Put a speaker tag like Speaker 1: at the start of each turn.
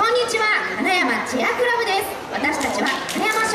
Speaker 1: こんにちは。花山チアクラブです。私たちは花山